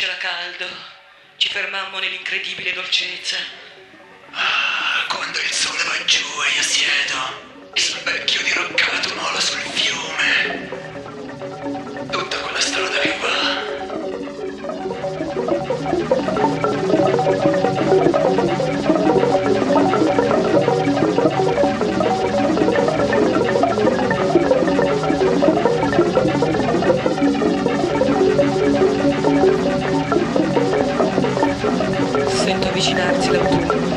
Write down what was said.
C'era caldo. Ci fermammo nell'incredibile dolcezza. Ah, quando il sole va giù e io siedo sul vecchio diroccato molo sul fiume. Tutta quella strada che va. originário de Lambuja.